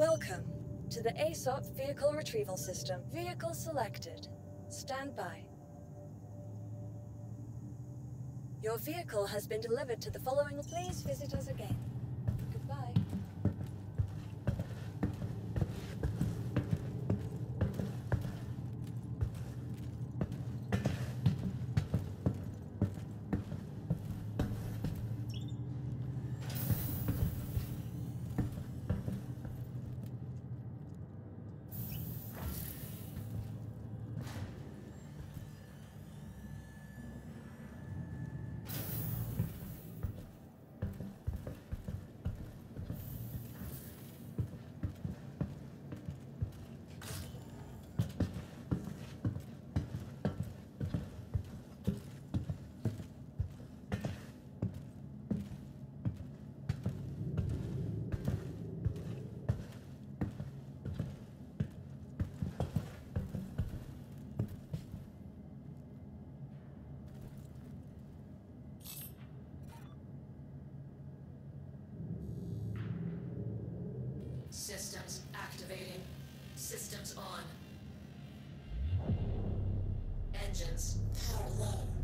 Welcome to the ASOP Vehicle Retrieval System. Vehicle selected. Stand by. Your vehicle has been delivered to the following. Please visit us again. Systems activating. Systems on. Engines power low.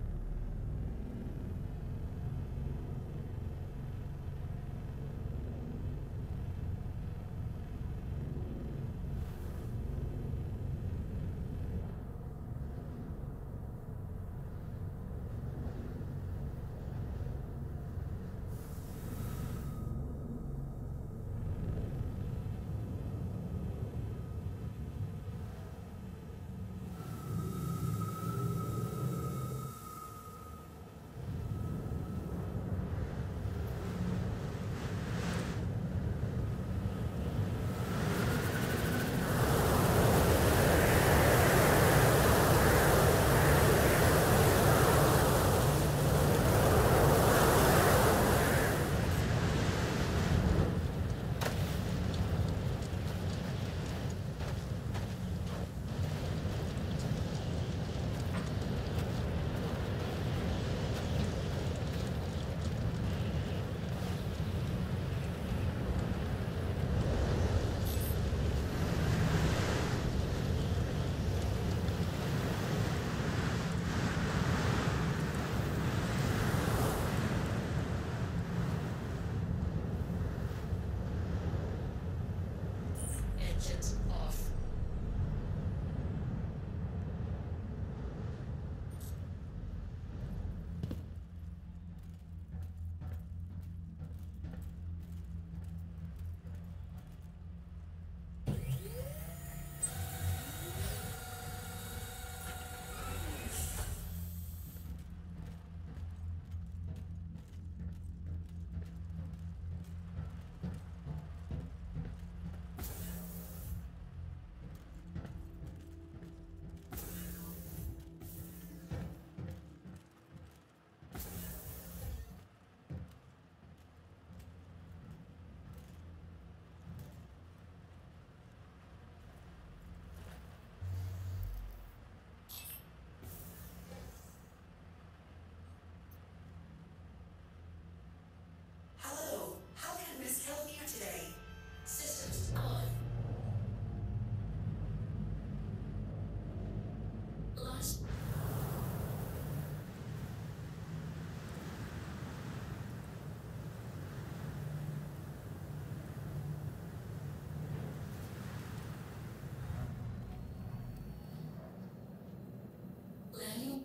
Landing.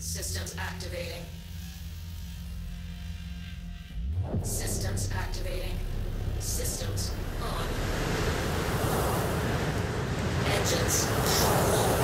Systems activating. Systems activating. Systems on. Engines